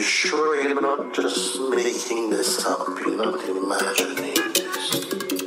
you sure you're not just making this up? You're not imagining this.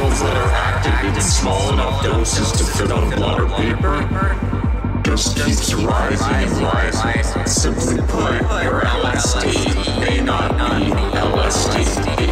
chemicals that are active in small enough doses to fit on blood or paper just keeps rising and rising. Simply put, your LSD may not be LSD.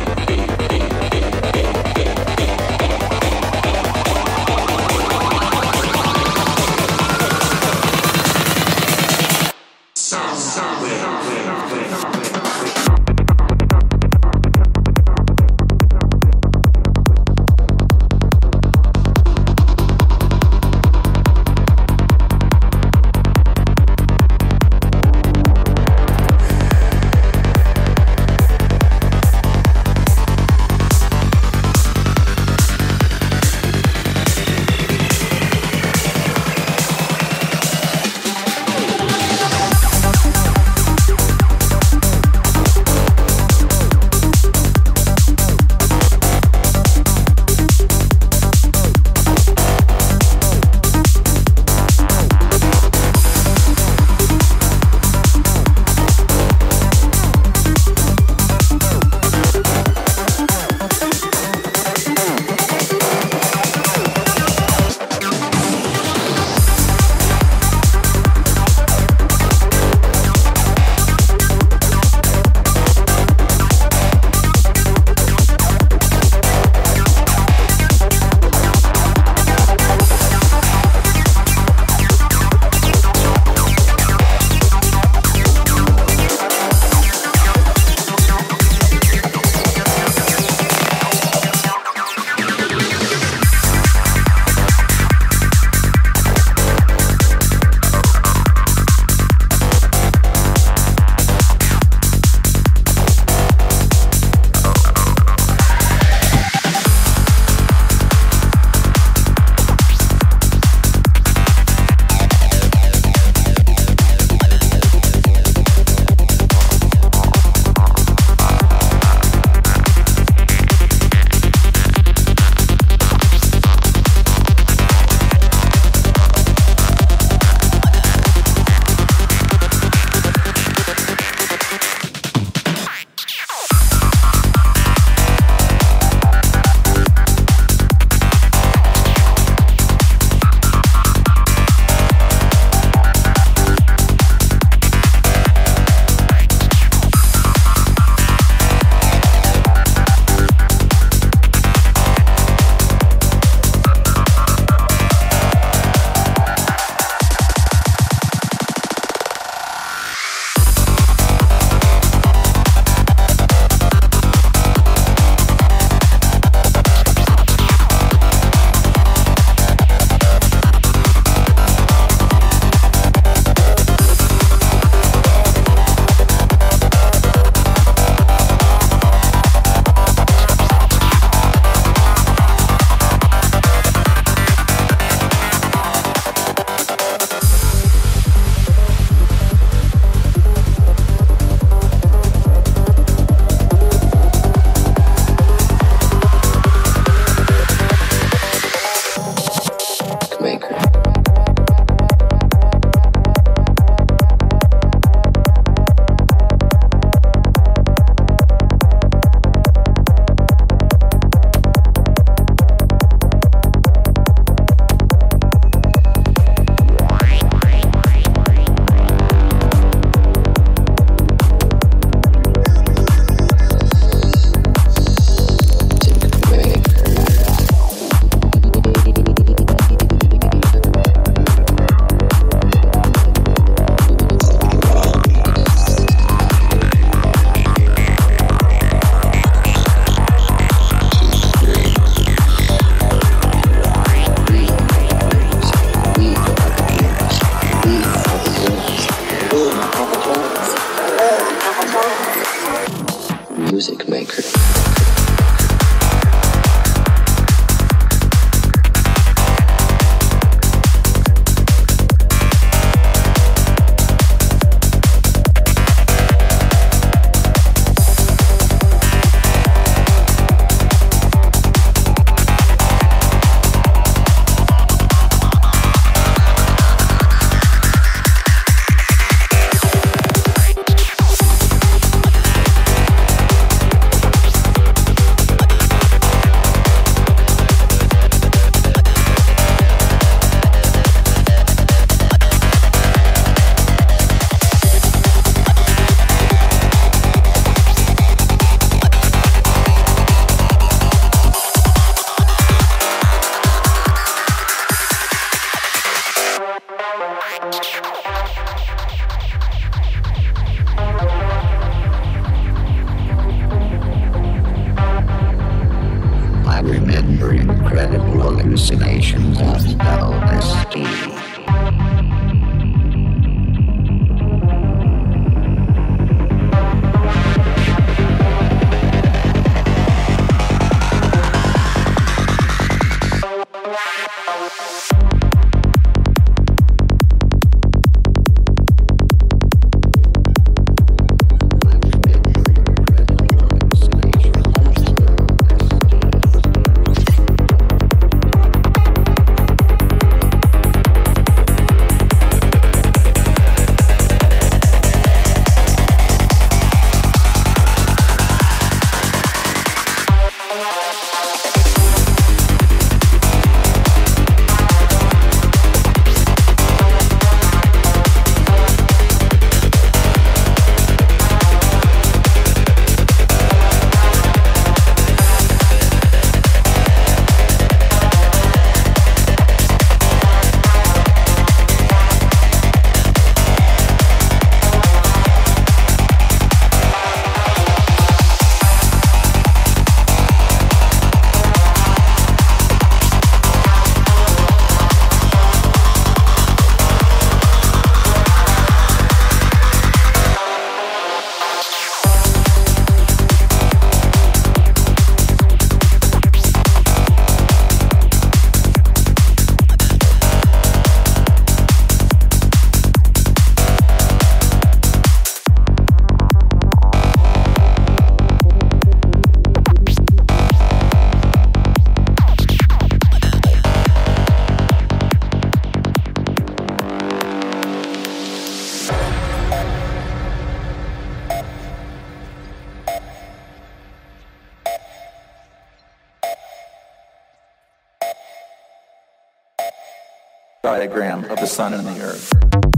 Diagram of the sun and the earth.